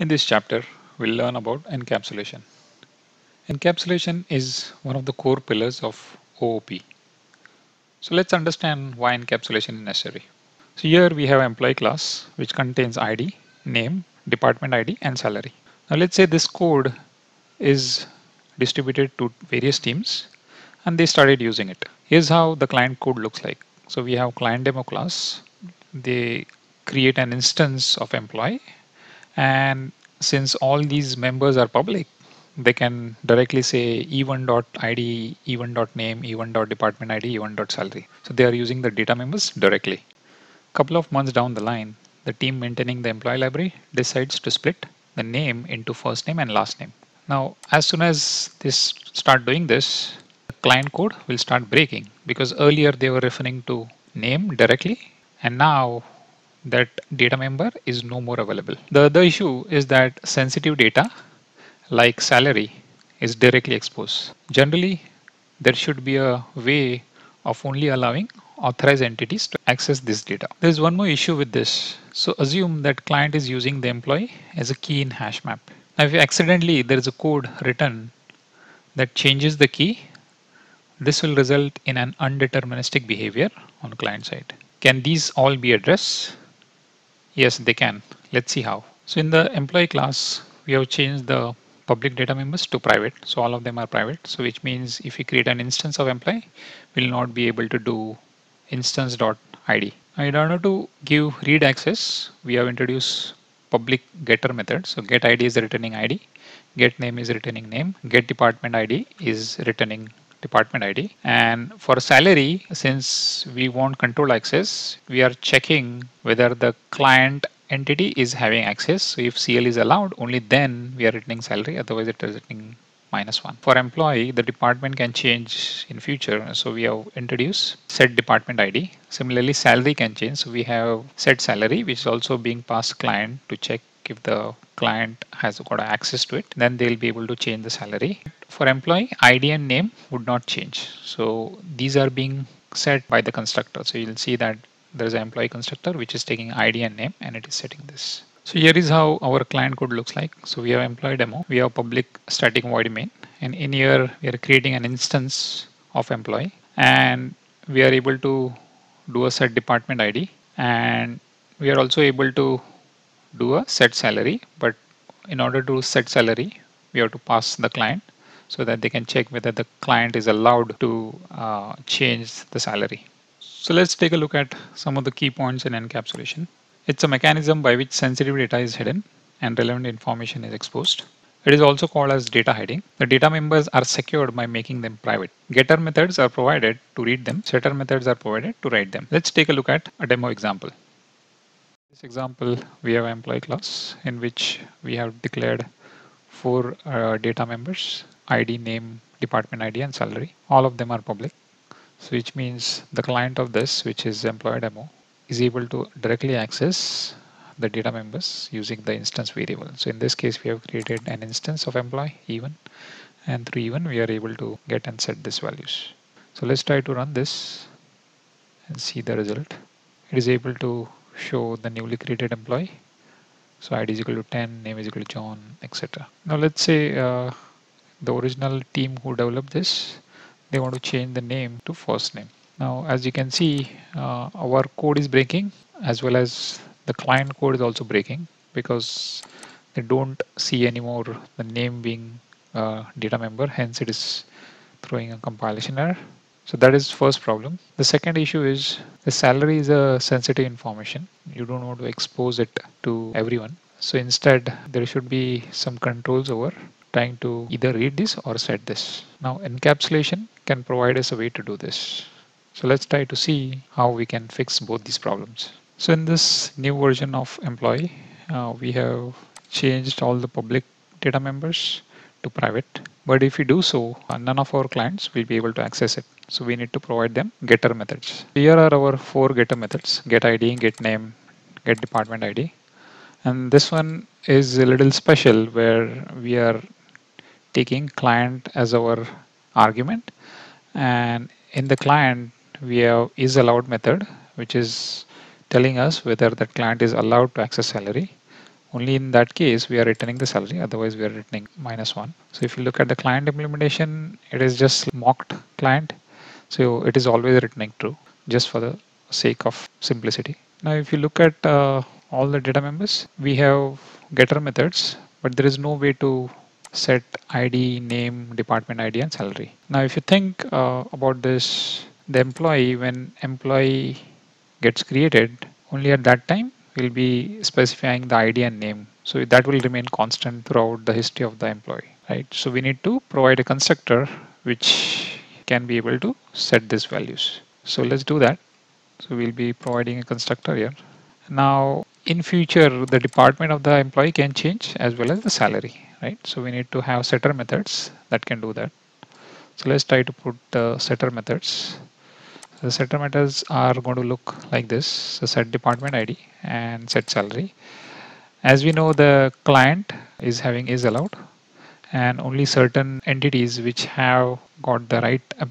In this chapter, we'll learn about encapsulation. Encapsulation is one of the core pillars of OOP. So let's understand why encapsulation is necessary. So here we have employee class which contains ID, name, department ID and salary. Now let's say this code is distributed to various teams and they started using it. Here's how the client code looks like. So we have client demo class. They create an instance of employee and since all these members are public they can directly say e1.id, e1.name, e1.department ID, e1.salary. So they are using the data members directly. Couple of months down the line, the team maintaining the employee library decides to split the name into first name and last name. Now, as soon as this start doing this, the client code will start breaking because earlier they were referring to name directly and now that data member is no more available. The other issue is that sensitive data like salary is directly exposed. Generally, there should be a way of only allowing authorized entities to access this data. There's one more issue with this. So assume that client is using the employee as a key in hash map. Now if accidentally there is a code written that changes the key, this will result in an undeterministic behavior on client side. Can these all be addressed? Yes, they can. Let's see how. So in the employee class, we have changed the public data members to private. So all of them are private. So which means if we create an instance of employee, we'll not be able to do instance.id. In order to give read access, we have introduced public getter method. So get ID is returning ID, get name is returning name, get department ID is returning department ID. And for salary, since we want control access, we are checking whether the client entity is having access. So if CL is allowed, only then we are returning salary, otherwise it is returning minus one. For employee, the department can change in future. So we have introduced set department ID. Similarly, salary can change. So we have set salary, which is also being passed client to check if the client has got access to it, then they'll be able to change the salary. For employee, ID and name would not change. So these are being set by the constructor. So you'll see that there's an employee constructor which is taking ID and name and it is setting this. So here is how our client code looks like. So we have employee demo, we have public static void main and in here we are creating an instance of employee and we are able to do a set department ID and we are also able to do a set salary but in order to set salary we have to pass the client so that they can check whether the client is allowed to uh, change the salary. So let's take a look at some of the key points in encapsulation. It's a mechanism by which sensitive data is hidden and relevant information is exposed. It is also called as data hiding. The data members are secured by making them private. Getter methods are provided to read them. Setter methods are provided to write them. Let's take a look at a demo example this example, we have employee class in which we have declared four uh, data members, ID, name, department ID, and salary. All of them are public. So which means the client of this, which is employee demo, is able to directly access the data members using the instance variable. So in this case, we have created an instance of employee e1, and through e1 we are able to get and set these values. So let's try to run this and see the result. It is able to show the newly created employee. So ID is equal to 10, name is equal to John, etc. Now let's say uh, the original team who developed this, they want to change the name to first name. Now as you can see, uh, our code is breaking as well as the client code is also breaking because they don't see anymore the name being uh, data member, hence it is throwing a compilation error. So that is first problem. The second issue is the salary is a sensitive information. You don't want to expose it to everyone. So instead there should be some controls over trying to either read this or set this. Now encapsulation can provide us a way to do this. So let's try to see how we can fix both these problems. So in this new version of employee, uh, we have changed all the public data members to private. But if we do so, none of our clients will be able to access it. So we need to provide them getter methods. Here are our four getter methods, get ID, get name, get department ID. And this one is a little special where we are taking client as our argument. And in the client, we have is allowed method, which is telling us whether that client is allowed to access salary. Only in that case we are returning the salary otherwise we are returning minus one. So if you look at the client implementation it is just mocked client. So it is always returning true just for the sake of simplicity. Now if you look at uh, all the data members we have getter methods but there is no way to set id name department id and salary. Now if you think uh, about this the employee when employee gets created only at that time we'll be specifying the ID and name. So that will remain constant throughout the history of the employee, right? So we need to provide a constructor which can be able to set these values. So let's do that. So we'll be providing a constructor here. Now in future, the department of the employee can change as well as the salary, right? So we need to have setter methods that can do that. So let's try to put the setter methods the setter methods are going to look like this. So set department id and set salary. As we know the client is having is allowed and only certain entities which have got the right uh,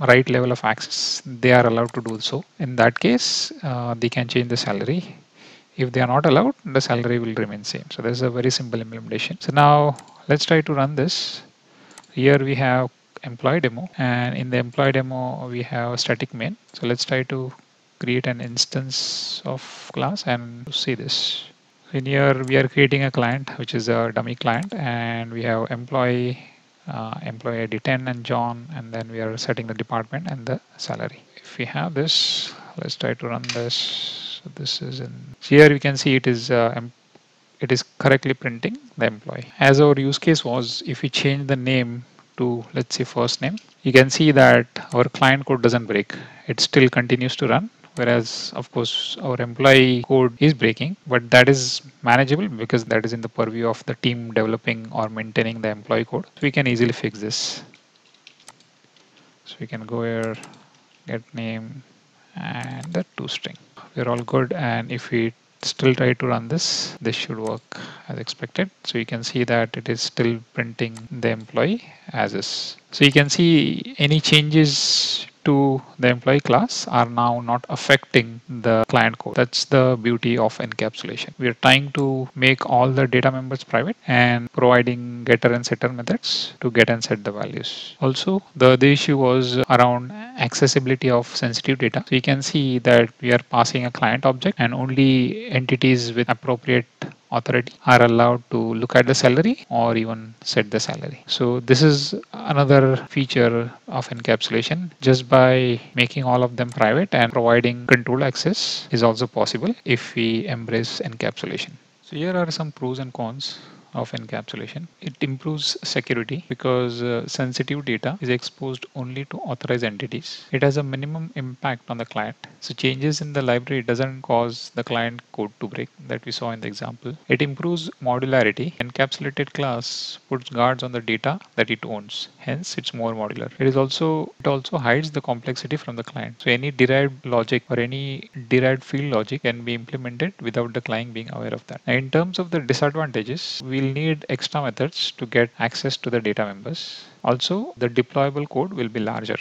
right level of access they are allowed to do so. In that case uh, they can change the salary. If they are not allowed the salary will remain same. So this is a very simple implementation. So now let's try to run this. Here we have employee demo. And in the employee demo we have a static main. So let's try to create an instance of class and see this. In here we are creating a client which is a dummy client. And we have employee uh, employee ID 10 and John. And then we are setting the department and the salary. If we have this let's try to run this. So this is in here you can see it is uh, it is correctly printing the employee. As our use case was if we change the name to let's say first name. You can see that our client code doesn't break. It still continues to run whereas of course our employee code is breaking but that is manageable because that is in the purview of the team developing or maintaining the employee code. So we can easily fix this. So we can go here get name and the two toString we're all good and if we still try to run this this should work as expected. So you can see that it is still printing the employee as is. So you can see any changes to the employee class are now not affecting the client code. That's the beauty of encapsulation. We are trying to make all the data members private and providing getter and setter methods to get and set the values. Also, the, the issue was around accessibility of sensitive data. So you can see that we are passing a client object and only entities with appropriate authority are allowed to look at the salary or even set the salary. So this is another feature of encapsulation. Just by making all of them private and providing control access is also possible if we embrace encapsulation. So here are some pros and cons of encapsulation. It improves security because uh, sensitive data is exposed only to authorized entities. It has a minimum impact on the client. So changes in the library doesn't cause the client code to break that we saw in the example. It improves modularity. Encapsulated class puts guards on the data that it owns. Hence, it's more modular. It is also it also hides the complexity from the client. So any derived logic or any derived field logic can be implemented without the client being aware of that. Now, in terms of the disadvantages, we'll will need extra methods to get access to the data members. Also, the deployable code will be larger.